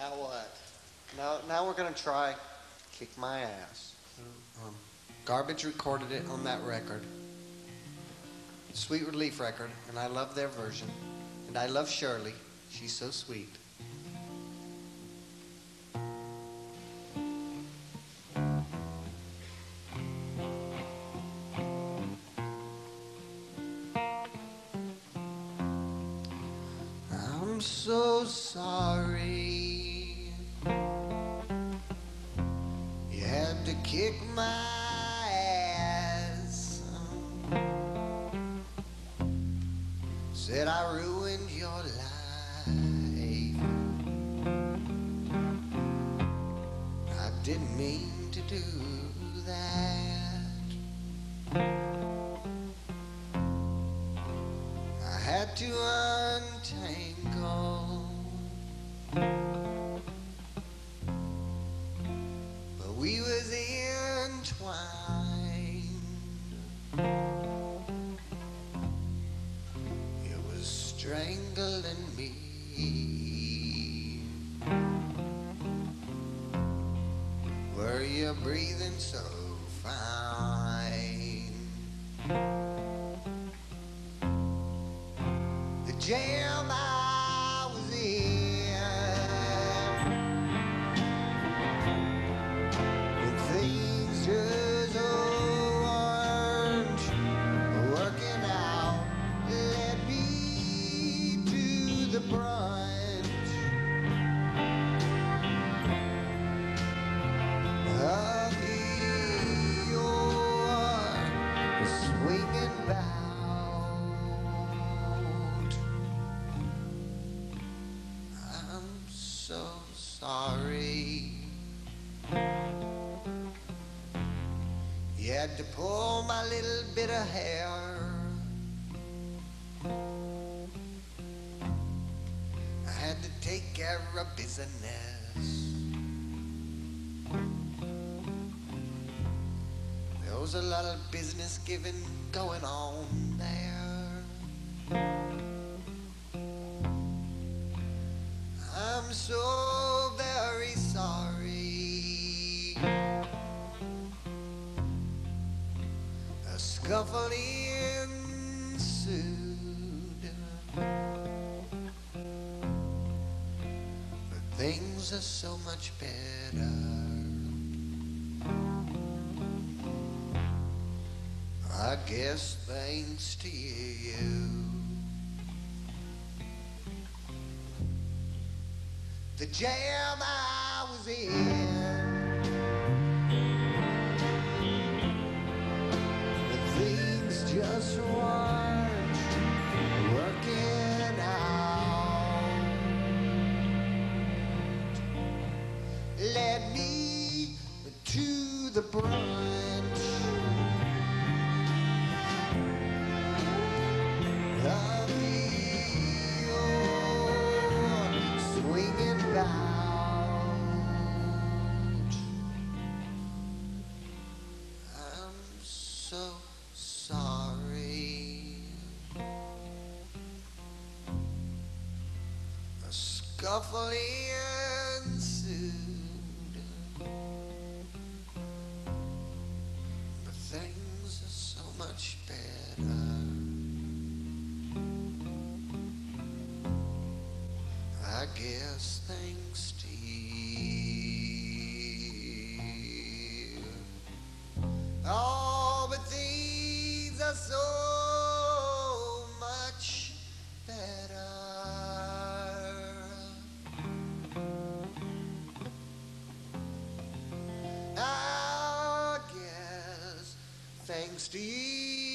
Now what? Now, now we're gonna try "Kick My Ass." Um, Garbage recorded it on that record, Sweet Relief record, and I love their version. And I love Shirley. She's so sweet. I'm so sorry. Kick my ass. Said I ruined your life. I didn't mean to do that. I had to untangle. Entwined. It was strangling me. Were you breathing so fine? The jam I'm so sorry. You had to pull my little bit of hair. I had to take care of business. Was a lot of business giving going on there. I'm so very sorry. A scuffle ensued. But things are so much better. I guess thanks to you. The jam I was in. The things just weren't working out. Led me to the brunch swinging. I'm so sorry. A scuffle ensued. But things are so much better. Thanks. Oh, but things are so much better. I guess thanks to you.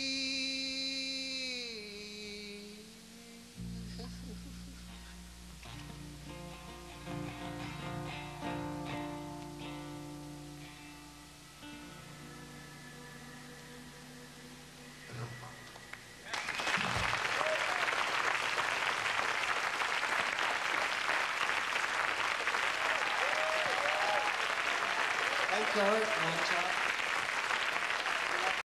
Chloe, one job.